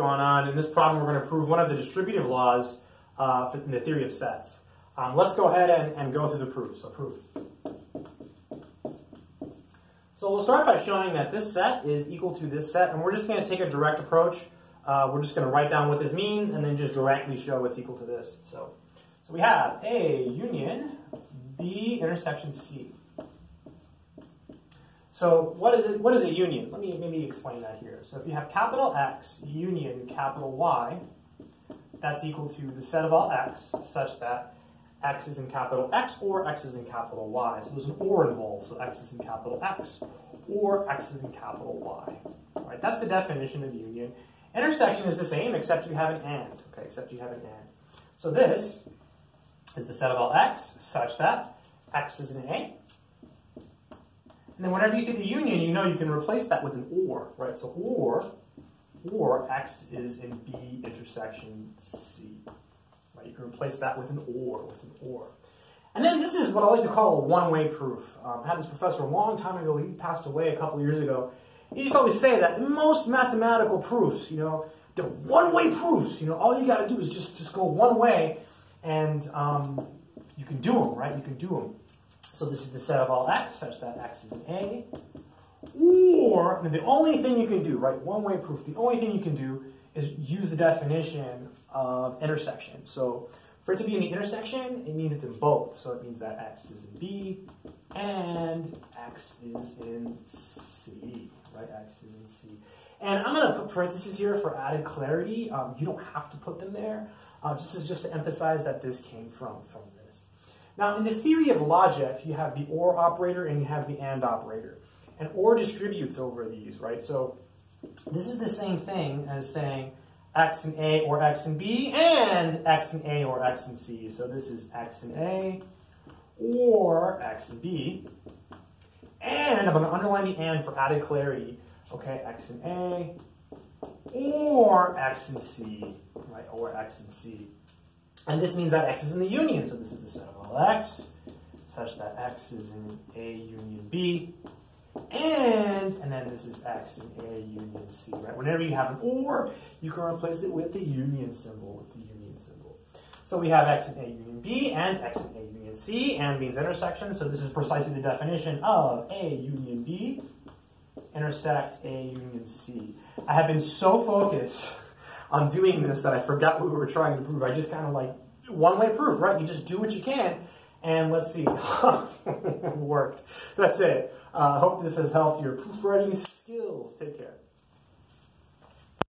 going on. In this problem, we're going to prove one of the distributive laws uh, in the theory of sets. Um, let's go ahead and, and go through the proof. So proof. So we'll start by showing that this set is equal to this set, and we're just going to take a direct approach. Uh, we're just going to write down what this means and then just directly show it's equal to this. So, so we have A union B intersection C. So what is it? What is a union? Let me maybe explain that here. So if you have capital X union capital Y, that's equal to the set of all x such that x is in capital X or x is in capital Y. So there's an or involved. So x is in capital X or x is in capital Y. Right, that's the definition of union. Intersection is the same except you have an and. Okay, except you have an and. So this is the set of all x such that x is in A and then whenever you see the union, you know you can replace that with an or, right? So or, or x is in B intersection C. Right? You can replace that with an or, with an or. And then this is what I like to call a one-way proof. Um, I had this professor a long time ago. He passed away a couple years ago. He used to always say that in most mathematical proofs, you know, the one-way proofs. You know, all you got to do is just just go one way, and um, you can do them, right? You can do them. So this is the set of all x such that x is A. Or, the only thing you can do, right, one-way proof, the only thing you can do is use the definition of intersection. So for it to be in the intersection, it means it's in both. So it means that x is in B and x is in C, right? x is in C. And I'm going to put parentheses here for added clarity. Um, you don't have to put them there. Uh, just as just to emphasize that this came from, from now, in the theory of logic, you have the OR operator and you have the AND operator. And OR distributes over these, right? So this is the same thing as saying x and A or x and B and x and A or x and C. So this is x and A or x and B. And I'm going to underline the and for added clarity. Okay, x and A or x and C, right? Or x and C. And this means that x is in the union. So this is the set of x, such that x is in A union B. And, and then this is x in A union C, right? Whenever you have an or, you can replace it with the union symbol, with the union symbol. So we have x in A union B and x in A union C, and means intersection. So this is precisely the definition of A union B intersect A union C. I have been so focused on doing this that I forgot what we were trying to prove. I just kind of like one way proof, right? You just do what you can, and let's see. worked. That's it. I uh, hope this has helped your proofreading skills. Take care.